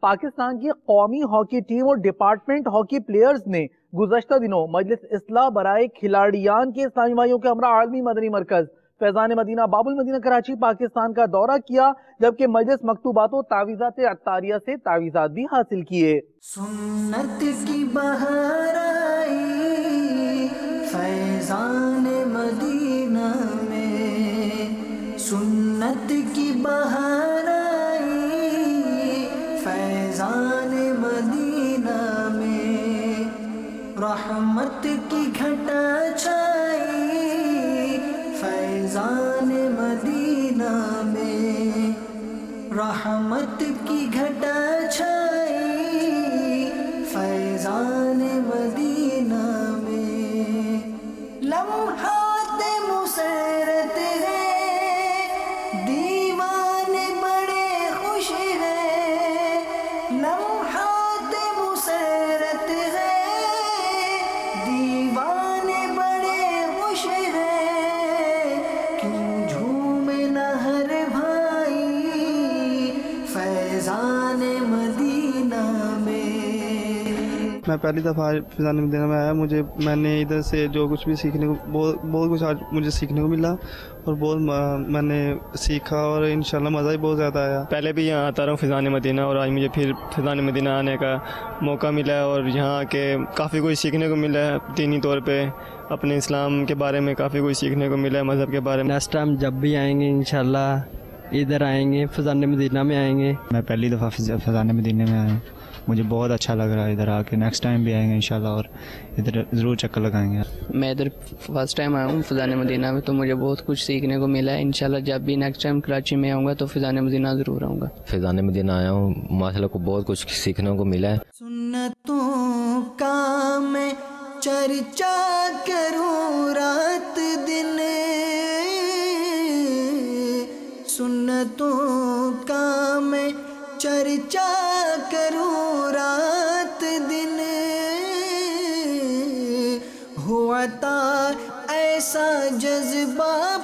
پاکستان کی قومی hockey team اور ڈپارٹمنٹ ہاکی پلیئرز نے گزشتہ دنوں مجلس اصلاح برائے کھلاڑیان کے اسلامی بھائیوں کے ہمراہ عالمی مدنی مرکز فیضان مدینہ، باب المدینہ، کراچی، پاکستان کا دورہ کیا، جبکہ مجلس مکتوبات و تعویزات عطاریہ سے تعویزات بھی حاصل کیے۔ سنت کی بہار رحمت کی گھٹا چھائی فیضان مدینہ میں رحمت کی گھٹا چھائی فیضان مدینہ میں لمحات مسرت ہے دیوان فیضان مدینہ میں۔ میں پہلی دفعہ فضان مدینہ میں آیا مجھے میں نے ادھر سے جو کچھ بھی سیکھنے کو بہت بہت کچھ آج مجھے سیکھنے کو ملا اور بہت میں نے سیکھا اور انشاءاللہ مزہ بھی بہت زیادہ آیا۔ پہلے بھی یہاں آتا رہا ہوں فضان مدینہ اور آج مجھے پھر فضان مدینہ آنے کا موقع ملا ہے اور یہاں آ کے کافی کچھ سیکھنے کو ملا ہے۔ دینی طور پہ اپنے اسلام کے بارے میں کافی کچھ سیکھنے کو ملا ہے مذہب کے بارے میں۔ نیکسٹ ٹائم جب بھی آئیں گے انشاءاللہ ادھر آئیں گے فضان مدینہ میں آئیں گے۔ میں پہلی دفعہ فضان مدینہ میں آیا ہوں۔ مجھے بہت اچھا لگ رہا ہے ادھر آ کے۔ نیکسٹ ٹائم بھی آئیں گے انشاءاللہ اور ادھر ضرور چکر لگائیں گے۔ میں ادھر فرسٹ ٹائم آیا ہوں فضان مدینہ میں تو مجھے بہت کچھ سیکھنے کو ملا۔ ہے انشاءاللہ جب بھی نیکسٹ ٹائم کراچی میں آؤں گا تو فضان مدینہ ضرور آؤں گا۔ فیضان مدینہ آیا ہوں ماشاء اللہ کو بہت کچھ سیکھنے کو ملا ہے۔ سنتوں کا میں چرچا کروں رات دن سنتوں کا میں چرچا کروں رات دن۔ ہوا تا ایسا جذبہ